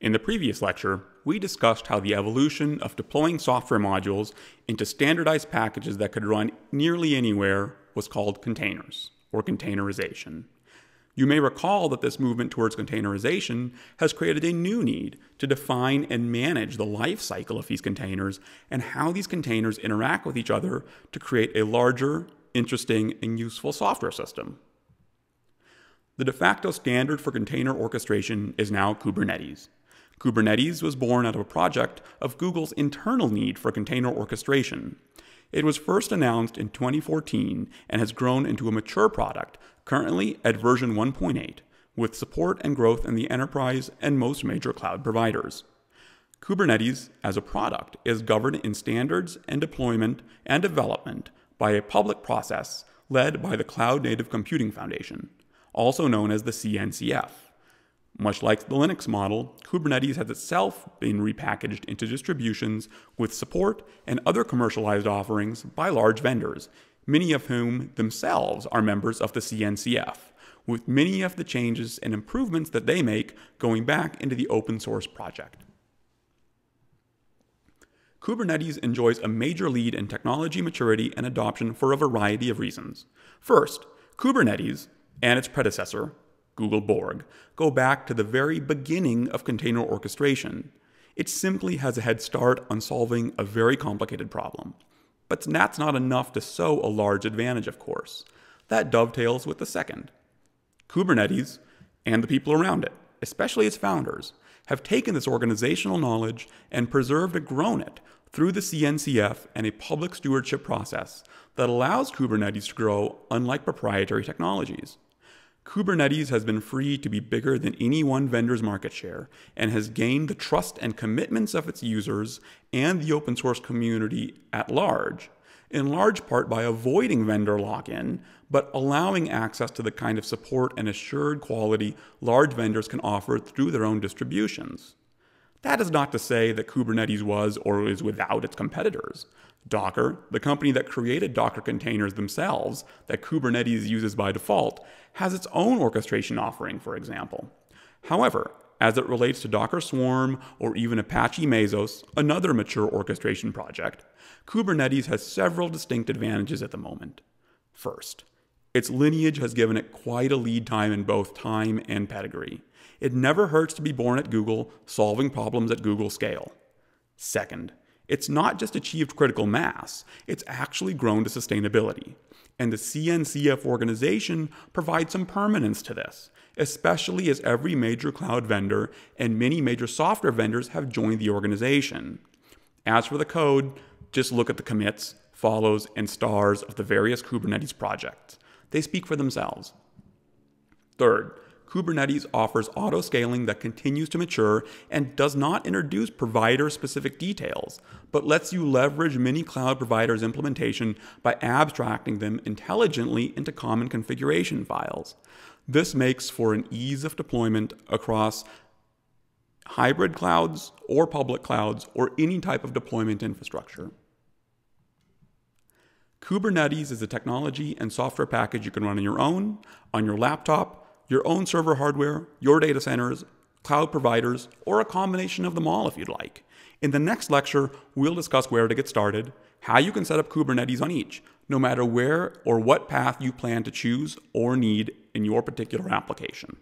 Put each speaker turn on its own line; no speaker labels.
In the previous lecture, we discussed how the evolution of deploying software modules into standardized packages that could run nearly anywhere was called containers, or containerization. You may recall that this movement towards containerization has created a new need to define and manage the life cycle of these containers and how these containers interact with each other to create a larger, interesting, and useful software system. The de facto standard for container orchestration is now Kubernetes. Kubernetes was born out of a project of Google's internal need for container orchestration. It was first announced in 2014 and has grown into a mature product, currently at version 1.8, with support and growth in the enterprise and most major cloud providers. Kubernetes, as a product, is governed in standards and deployment and development by a public process led by the Cloud Native Computing Foundation, also known as the CNCF. Much like the Linux model, Kubernetes has itself been repackaged into distributions with support and other commercialized offerings by large vendors, many of whom themselves are members of the CNCF, with many of the changes and improvements that they make going back into the open source project. Kubernetes enjoys a major lead in technology maturity and adoption for a variety of reasons. First, Kubernetes and its predecessor, Google Borg, go back to the very beginning of container orchestration. It simply has a head start on solving a very complicated problem. But that's not enough to sow a large advantage, of course. That dovetails with the second. Kubernetes and the people around it, especially its founders, have taken this organizational knowledge and preserved and grown it through the CNCF and a public stewardship process that allows Kubernetes to grow unlike proprietary technologies. Kubernetes has been free to be bigger than any one vendor's market share and has gained the trust and commitments of its users and the open source community at large, in large part by avoiding vendor lock in, but allowing access to the kind of support and assured quality large vendors can offer through their own distributions. That is not to say that Kubernetes was or is without its competitors. Docker, the company that created Docker containers themselves that Kubernetes uses by default, has its own orchestration offering, for example. However, as it relates to Docker Swarm or even Apache Mesos, another mature orchestration project, Kubernetes has several distinct advantages at the moment. First, its lineage has given it quite a lead time in both time and pedigree. It never hurts to be born at Google, solving problems at Google scale. Second, it's not just achieved critical mass, it's actually grown to sustainability. And the CNCF organization provides some permanence to this, especially as every major cloud vendor and many major software vendors have joined the organization. As for the code, just look at the commits, follows, and stars of the various Kubernetes projects. They speak for themselves. Third, Kubernetes offers auto scaling that continues to mature and does not introduce provider specific details, but lets you leverage many cloud providers' implementation by abstracting them intelligently into common configuration files. This makes for an ease of deployment across hybrid clouds or public clouds or any type of deployment infrastructure. Kubernetes is a technology and software package you can run on your own, on your laptop, your own server hardware, your data centers, cloud providers, or a combination of them all if you'd like. In the next lecture, we'll discuss where to get started, how you can set up Kubernetes on each, no matter where or what path you plan to choose or need in your particular application.